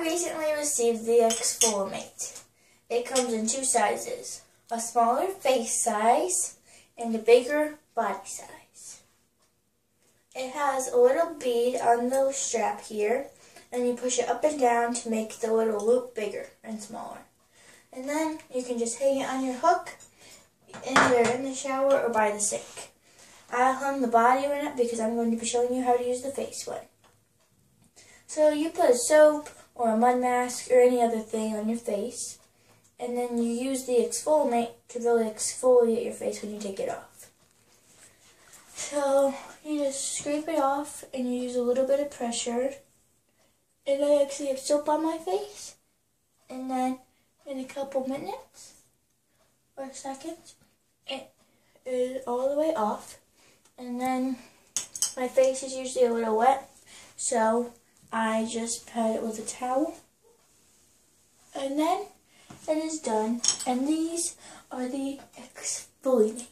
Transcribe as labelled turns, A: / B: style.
A: I recently received the Exfolimate. It comes in two sizes, a smaller face size and a bigger body size. It has a little bead on the strap here, and you push it up and down to make the little loop bigger and smaller. And then you can just hang it on your hook, either in the shower or by the sink. I hung the body one up because I'm going to be showing you how to use the face one. So you put soap or a mud mask or any other thing on your face, and then you use the Exfolimate to really exfoliate your face when you take it off. So you just scrape it off and you use a little bit of pressure. And I actually have soap on my face. And then in a couple minutes or seconds, it is all the way off. And then my face is usually a little wet, so I just pat it with a towel. And then it is done. And these are the Exfolimate.